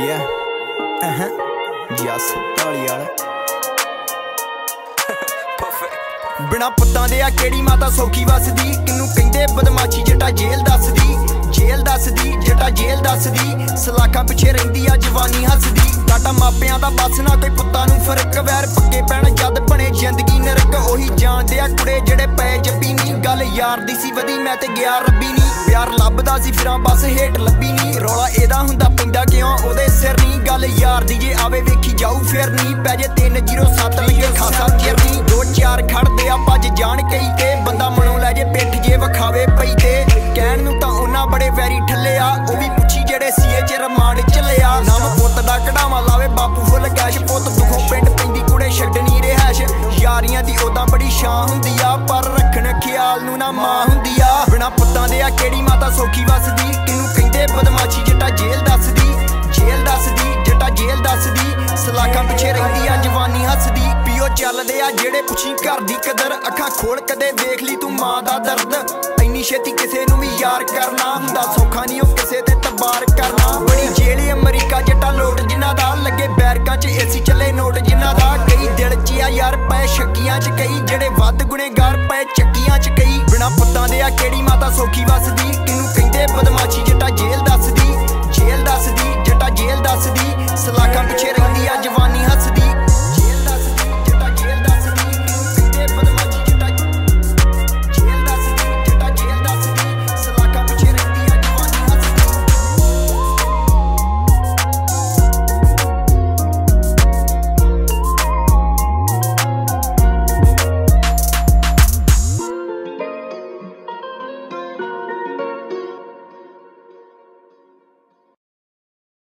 Yeah. Uh-huh. Yes, ਤਾਲੀ ਵਾਲਾ ਬਿਨਾ ਪੁੱਤਾਂ ਦੇ ਆ ਕਿਹੜੀ ਮਾਤਾ ਸੌਖੀ ਵਸਦੀ? ਕਿਨੂੰ ਕਹਿੰਦੇ ਬਦਮਾਸ਼ੀ ਜਟਾ ਜੇਲ੍ਹ ਦੱਸਦੀ? ਜੇਲ੍ਹ ਦੱਸਦੀ ਜਟਾ ਜੇਲ੍ਹ ਦੱਸਦੀ। ਸਲਾਖਾਂ ਪਿੱਛੇ ਰਹਿੰਦੀ ਆ ਜਵਾਨੀ ਹੱਸਦੀ। ਸਾਡਾ ਮਾਪਿਆਂ ਦਾ ਬਸ ਨਾ ਕੋਈ ਪੁੱਤਾਂ ਨੂੰ ਫ਼ਰਕ। ਵੈਰ ਪੱਕੇ ਪੈਣ ਜਦ ਬਣੇ ਜ਼ਿੰਦਗੀ ਨਰਕ। ਉਹੀ ਜਾਣਦੇ ਆ ਕੁੜੇ ਜਿਹੜੇ ਪਏ ਜੱਪੀ ਨਹੀਂ ਗੱਲ ਯਾਰ ਦੀ ਸੀ ਵਧੀ ਮੈਂ ਤੇ ਗਿਆ ਰੱਬੀ ਨਹੀਂ ਪਿਆਰ ਲੱਭਦਾ ਸੀ ਫਿਰਾਂ ਬਸ ਹੇਟ ਲੱਭੀ ਨਹੀਂ ਇਹਦਾ ਹੁੰਦਾ ਪੈਂਦਾ ਕਿਉਂ? ਉਹਦੇ ਸਿਰ ਨਹੀਂ ਗੱਲ ਯਾਰ ਦੀ, ਜੇ ਆਵੇ ਵੇਖੀ ਜਾਊ ਫਿਰ ਨਹੀਂ ਪੈ ਜੇ 307 ਲੱਗੇ ਖਾਸਾ ਚਿਰ ਦੋ ਚਾਰ ਖੜਦੇ ਆ ਭੱਜ ਜਾਣ ਕਈ ਤੇ, ਬੰਦਾ ਮਨੋਂ ਲੈ ਜੇ ਪਿੱਠ ਜੇ ਵਿਖਾਵੇ ਪਈ ਤੇ। ਕਹਿਣ ਨੂੰ ਤਾਂ ਉਹਨਾਂ ਬੜੇ ਵੈਰੀ ਠੱਲੇ ਆ, ਉਹ ਵੀ ਪੁੱਛੀ ਜਿਹੜੇ ਸੀਏ ਚ ਰਮਾਨ ਚੱਲਿਆ ਨਾਮ ਪੁੱਤ ਦਾ ਕਢਾਵਾ ਲਾਵੇ, ਬਾਪੂ ਫੁੱਲ ਕੈਸ਼, ਪੁੱਤ ਦੁਖੋਂ ਪਿੰਡ ਪੈਂਦੀ, ਕੁੜੇ ਛੱਡਣੀ ਰਹਿਸ਼ ਯਾਰੀਆਂ ਦੀ ਉਦਾਂ ਬੜੀ ਸ਼ਾਨ ਹੁੰਦੀ ਆ, ਪਰ ਰੱਖਣ ਖਿਆਲ ਨੂੰ ਨਾ ਮਾਂ ਹੁੰਦੀ ਆ। ਬਿਨਾ ਪੁੱਤਾਂ ਦੇ ਆ, ਕਿਹੜੀ ਮਾਤਾ ਸੌਖੀ ਵਸਦੀ? ਕਿਨੂੰ ਕਹਿੰਦੇ ਬਦਮਾਸ਼ੀ ਦੱਸਦੀ ਪਿੱਛੇ ਰਹਿੰਦੀ ਆ ਜਵਾਨੀ ਹੱਸਦੀ, ਪੀਓ ਚੱਲਦੇ ਆ ਜਿਹੜੇ ਪੁੱਛੀ ਘਰ ਦੀ ਕਦਰ। ਅੱਖਾਂ ਖੋਲ ਕਦੇ ਵੇਖ ਲਈ ਤੂੰ ਮਾਂ ਦਾ ਦਰਦ। ਇੰਨੀ ਛੇਤੀ ਕਿਸੇ ਨੂੰ ਵੀ ਯਾਰ ਕਰਨਾ ਹੁੰਦਾ ਸੌਖਾ ਨਹੀਂ ਉਹ ਕਿਸੇ ਤੇ ਤਬਾਰ ਕਰਨਾ। ਬੜੀ ਜੇਲ੍ਹ ਅਮਰੀਕਾ, ਜਟਾ ਲੋਟ ਜਿਨ੍ਹਾਂ ਦਾ। ਲੱਗੇ ਬੈਰਕਾਂ 'ਚ ਏਸੀ ਚੱਲੇ ਨੋਟ ਜਿਨ੍ਹਾਂ ਦਾ। ਕਈ ਦਿਲ 'ਚ ਆ ਯਾਰ ਪਏ, ਸ਼ੱਕੀਆਂ 'ਚ ਕਈ। ਜਿਹੜੇ ਵੱਧ ਗੁਨੇਗਾਰ ਪਏ, ਚੱਕੀਆਂ 'ਚ ਕਈ। ਬਿਨਾ ਪੁੱਤਾਂ ਦੇ ਆ ਕਿਹੜੀ ਮਾਤਾ ਸੌਖੀ ਵਸਦੀ?